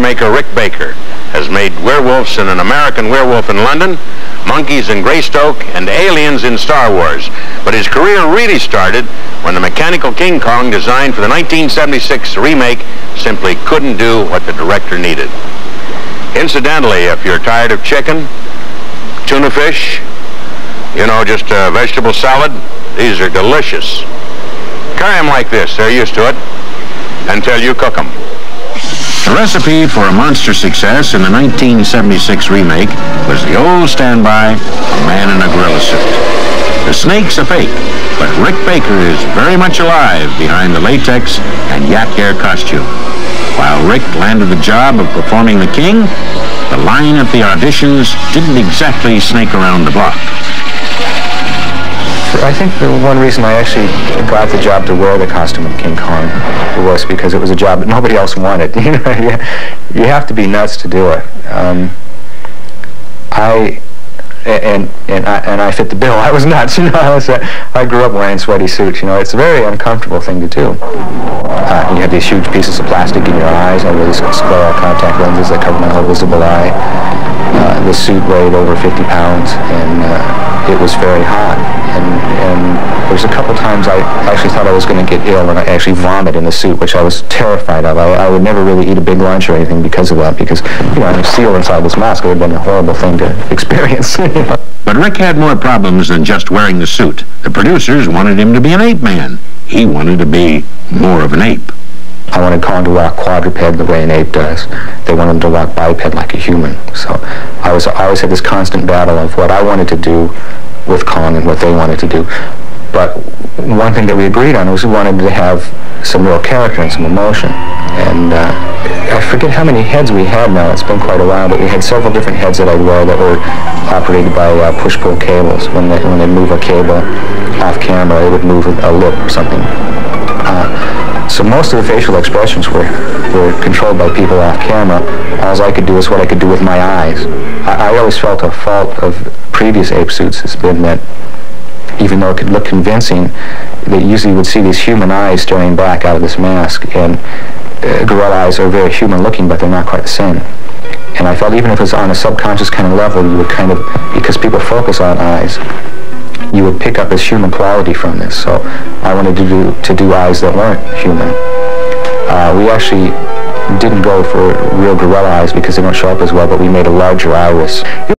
maker Rick Baker has made werewolves in An American Werewolf in London, monkeys in Greystoke, and aliens in Star Wars. But his career really started when the mechanical King Kong designed for the 1976 remake simply couldn't do what the director needed. Incidentally, if you're tired of chicken, tuna fish, you know, just a vegetable salad, these are delicious. Carry them like this. They're used to it until you cook them. The recipe for a monster success in the 1976 remake was the old standby, a man in a gorilla suit. The snake's a fake, but Rick Baker is very much alive behind the latex and yak hair costume. While Rick landed the job of performing the king, the line at the auditions didn't exactly snake around the block. I think the one reason I actually got the job to wear the costume of King Kong was because it was a job that nobody else wanted. You know, you, have to be nuts to do it. Um, I and and I and I fit the bill. I was nuts. You know, I was uh, I grew up wearing sweaty suits. You know, it's a very uncomfortable thing to do. Uh, you have these huge pieces of plastic in your eyes. Wear these scleral contact lenses that cover my whole visible eye. Uh, the suit weighed over 50 pounds, and uh, it was very hot. And, and there was a couple times I actually thought I was going to get ill, and I actually vomit in the suit, which I was terrified of. I, I would never really eat a big lunch or anything because of that, because you know I'm sealed inside this mask. It would have been a horrible thing to experience. But Rick had more problems than just wearing the suit. The producers wanted him to be an ape man. He wanted to be more of an ape. I wanted to walk quadruped the way an ape does. They wanted him to walk biped like a human. So I was I always had this constant battle of what I wanted to do with Kong and what they wanted to do. But one thing that we agreed on was we wanted to have some real character and some emotion. And uh, I forget how many heads we had now. It's been quite a while, but we had several different heads that I'd wear that were operated by uh, push-pull cables. When they, when they move a cable off camera, it would move a lip or something. So most of the facial expressions were, were controlled by people off camera. All I could do is what I could do with my eyes. I, I always felt a fault of previous ape suits has been that even though it could look convincing, that usually would see these human eyes staring back out of this mask. And uh, gorilla eyes are very human looking, but they're not quite the same. And I felt even if it was on a subconscious kind of level, you would kind of, because people focus on eyes, you would pick up as human quality from this. So I wanted to do, to do eyes that weren't human. Uh, we actually didn't go for real gorilla eyes because they don't show up as well, but we made a larger iris.